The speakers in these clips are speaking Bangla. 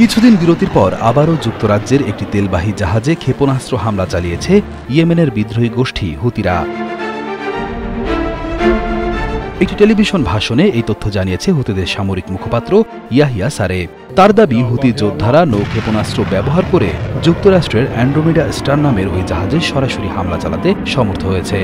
কিছুদিন বিরতির পর আবারও যুক্তরাজ্যের একটি তেলবাহী জাহাজে ক্ষেপণাস্ত্র হামলা চালিয়েছে ইয়েমেনের বিদ্রোহী গোষ্ঠী হুতিরা। একটি টেলিভিশন ভাষণে এই তথ্য জানিয়েছে হুতিদের সামরিক মুখপাত্র ইয়াহিয়া সারে। তার দাবি হুতি যোদ্ধারা নৌ ক্ষেপণাস্ত্র ব্যবহার করে যুক্তরাষ্ট্রের অ্যান্ড্রোমিডা স্টার নামের ওই জাহাজে সরাসরি হামলা চালাতে সমর্থ হয়েছে।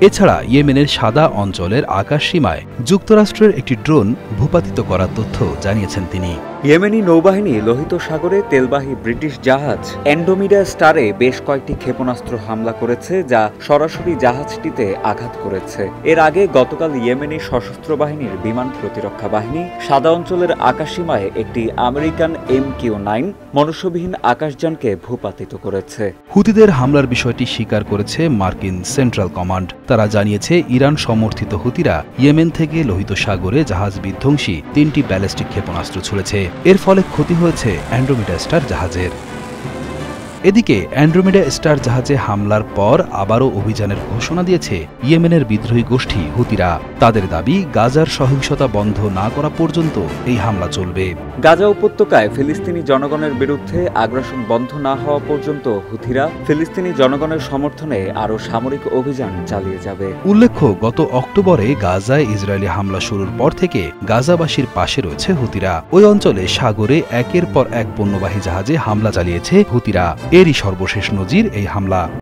এছাড়া ইয়েমেনের সাদা অঞ্চলের আকাশ সীমায় যুক্তরাষ্ট্রের একটি ড্রোন ভূপাতিত করার তথ্য জানিয়েছেন তিনি। ইয়েমেনি নৌবাহিনী লোহিত সাগরে তেলবাহী ব্রিটিশ জাহাজ অ্যান্ডোমিডা স্টারে বেশ কয়েকটি ক্ষেপণাস্ত্র হামলা করেছে যা সরাসরি জাহাজটিতে আঘাত করেছে। এর আগে গতকাল ইয়েমেনি সশস্ত্র বাহিনীর বিমান প্রতিরক্ষা বাহিনী সাদা অঞ্চলের আকাশসীমায় একটি আমেরিকান এম কিউ নাইন মনুষ্যবিহীন আকাশযানকে ভূপাতিত করেছে। হুতিদের হামলার বিষয়টি স্বীকার করেছে মার্কিন সেন্ট্রাল কমান্ড। তারা জানিয়েছে, ইরান সমর্থিত হুতিরা ইয়েমেন থেকে লোহিত সাগরে জাহাজ বিধ্বংসী তিনটি ব্যালিস্টিক ক্ষেপণাস্ত্র ছুড়েছে। এর ফলে ক্ষতি হয়েছে অ্যান্ড্রোমিডা স্টার জাহাজের। এদিকে অ্যান্ড্রোমিডা স্টার জাহাজে হামলার পর আবারও অভিযানের ঘোষণা দিয়েছে ইয়েমেনের বিদ্রোহী গোষ্ঠী হুতিরা। তাদের দাবি গাজার সহিংসতা বন্ধ না করা পর্যন্ত এই হামলা চলবে। গাজা উপত্যকায় ফিলিস্তিনি জনগণের বিরুদ্ধে আগ্রাসন বন্ধ না হওয়া পর্যন্ত হুথিরা ফিলিস্তিনি জনগণের সমর্থনে আরও সামরিক অভিযান চালিয়ে যাবে। উল্লেখ্য গত অক্টোবরে গাজায় ইসরায়েলি হামলা শুরুর পর থেকে গাজাবাসীর পাশে রয়েছে হুতিরা। ওই অঞ্চলে সাগরে একের পর এক পণ্যবাহী জাহাজে হামলা চালিয়েছে হুতিরা। এরই সর্বশেষ নজির এই হামলা।